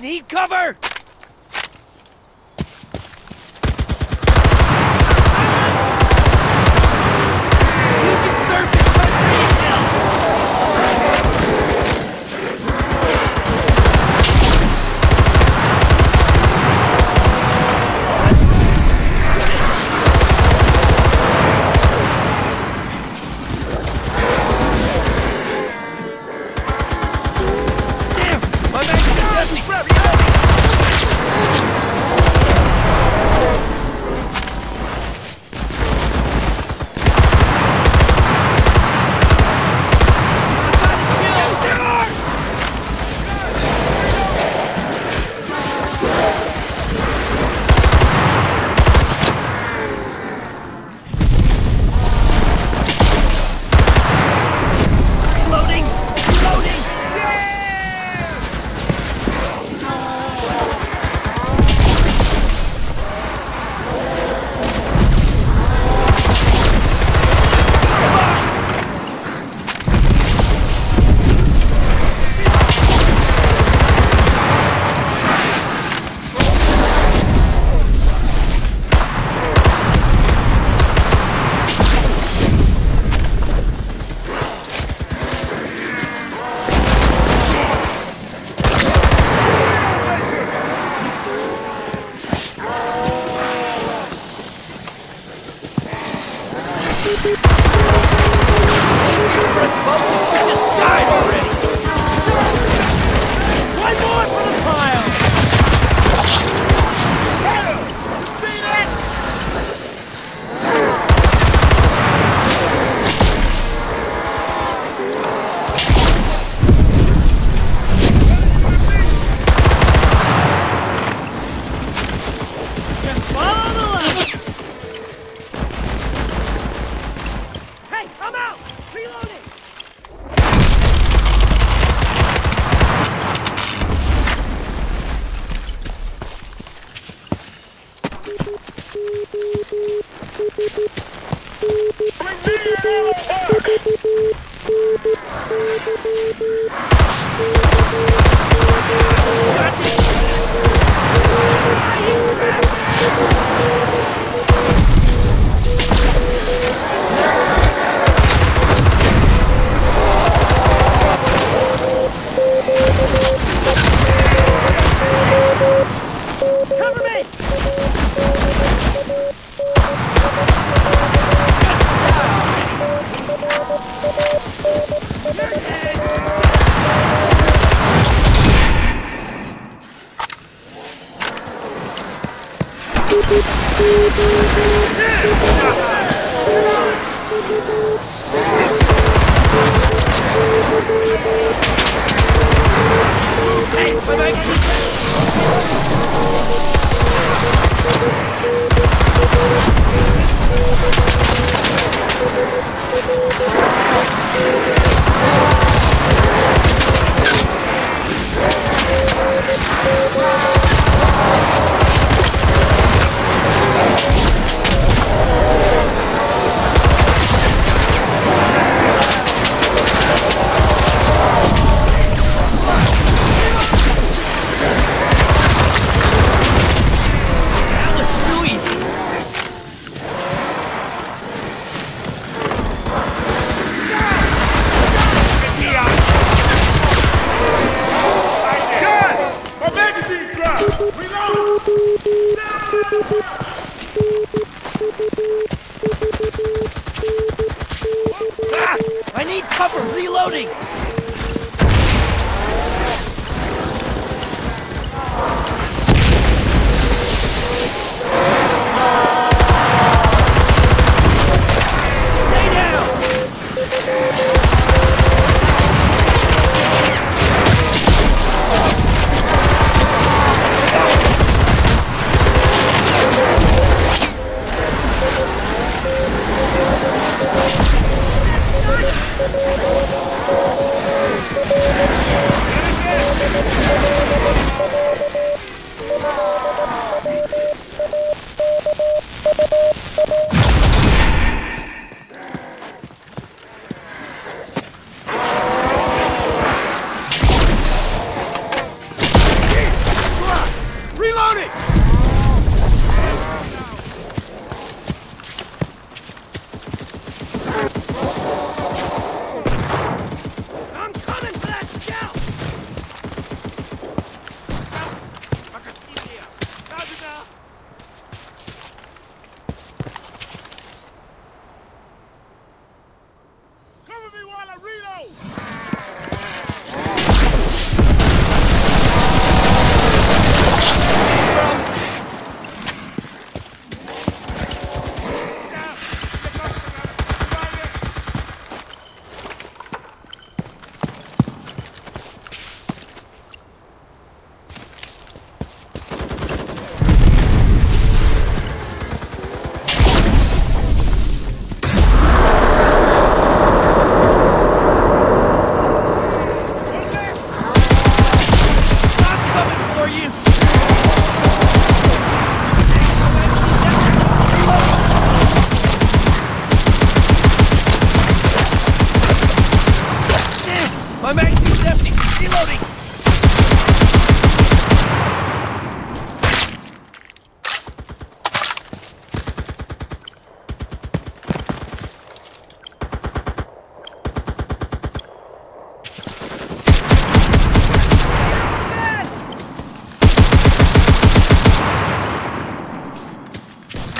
Need cover! Hey, Ah! Stay down!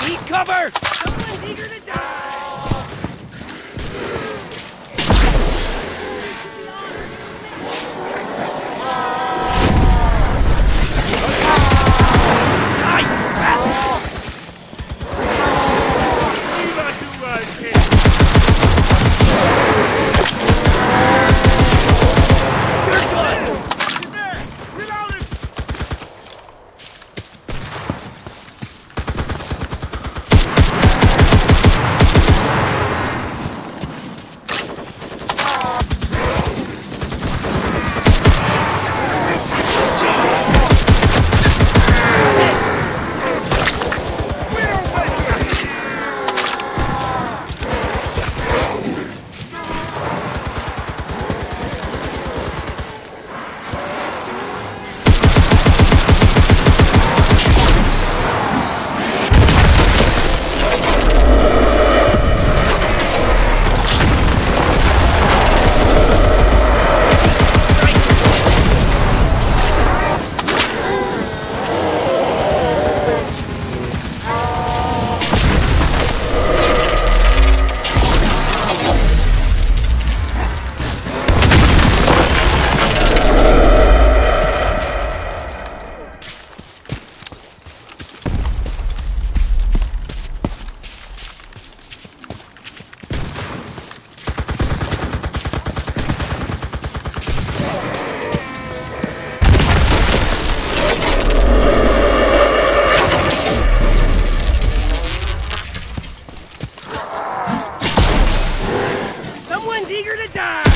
Need cover! Someone's eager to die! down!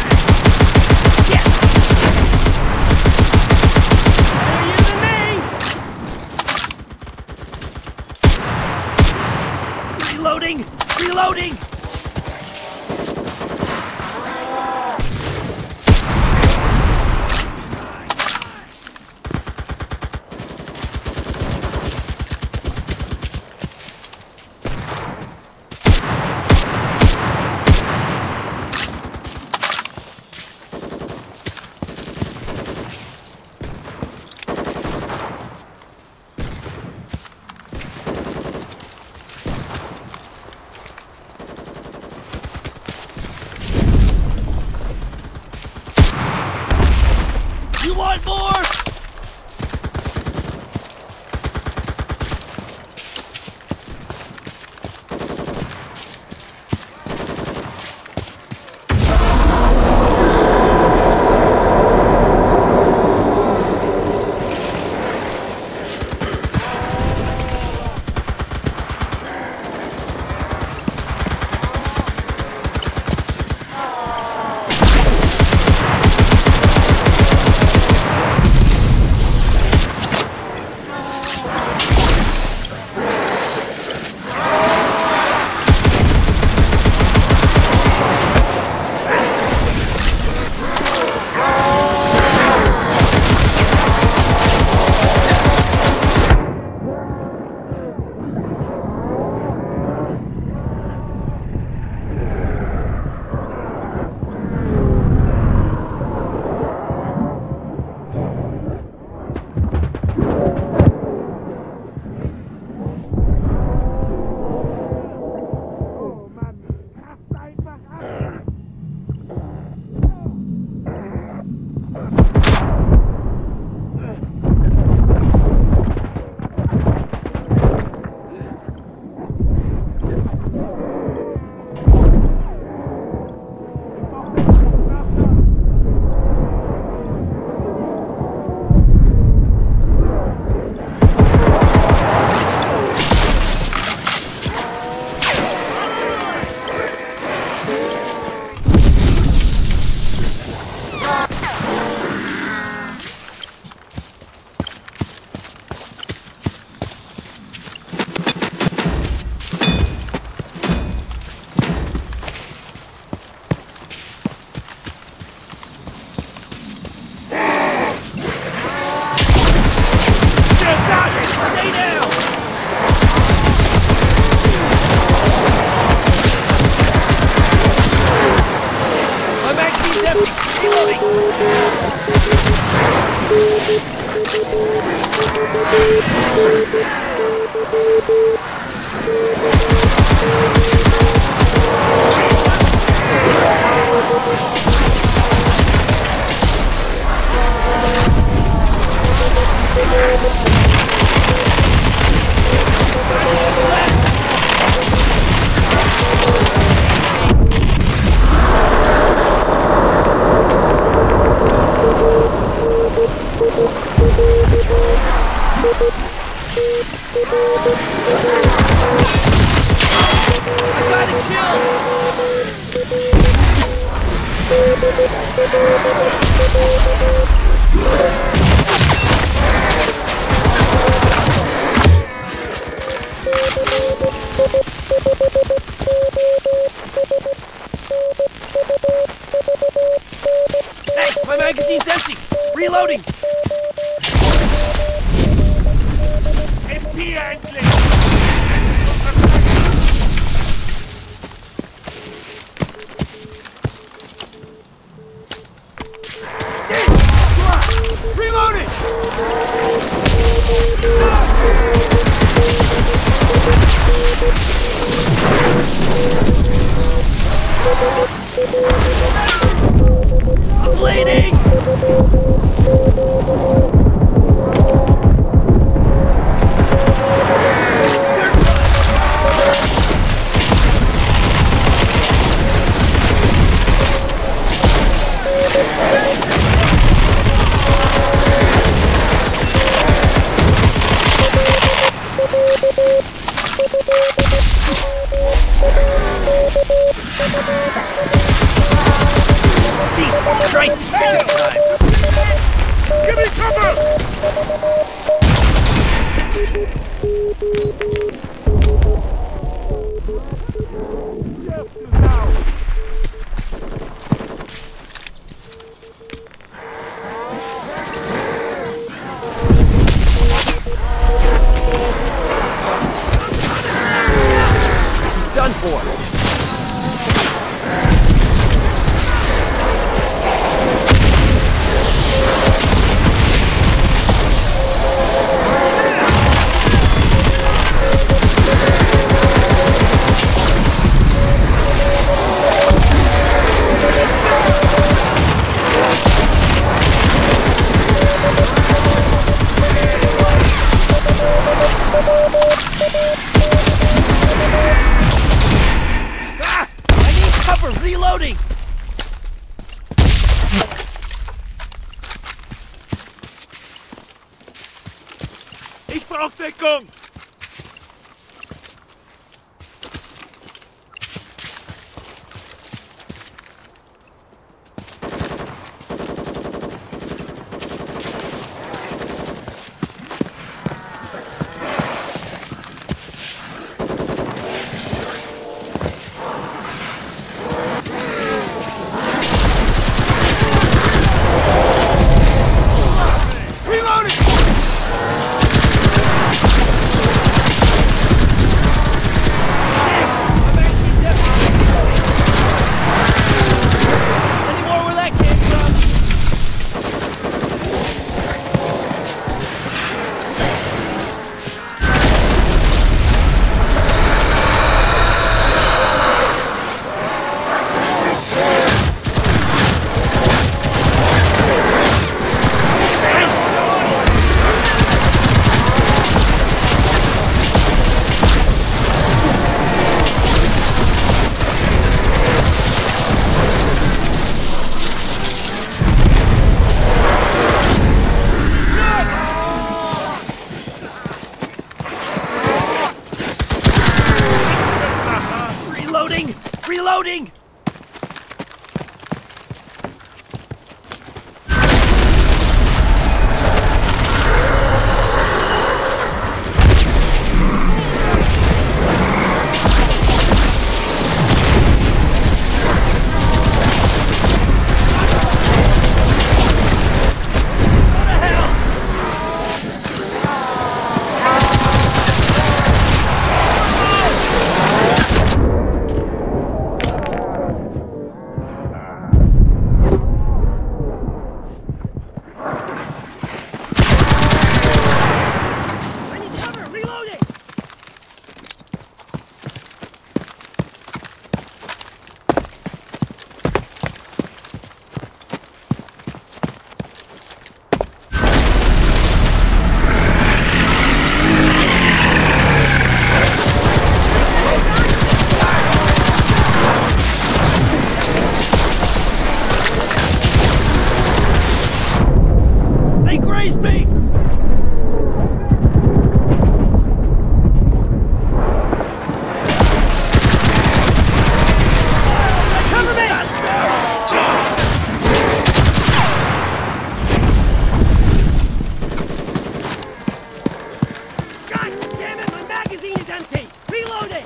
God damn it, my magazine is empty! Reloading!